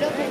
Pero.